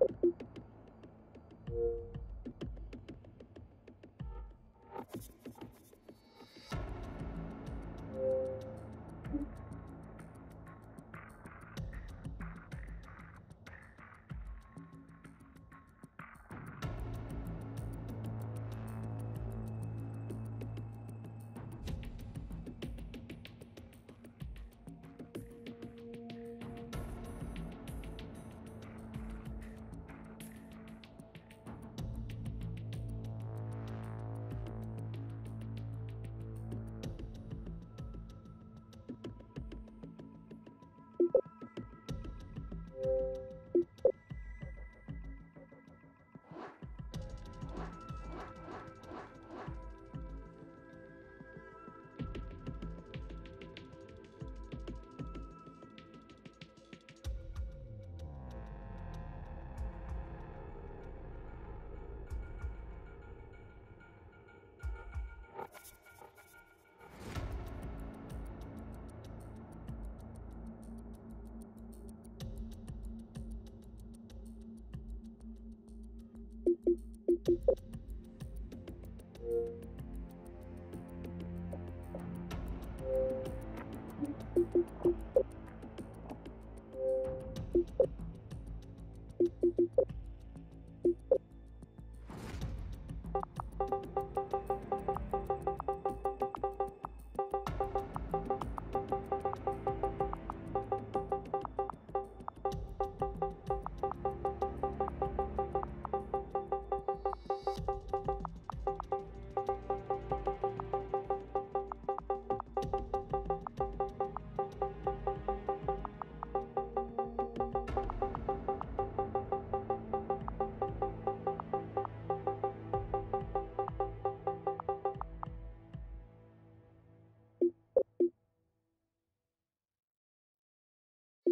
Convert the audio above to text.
you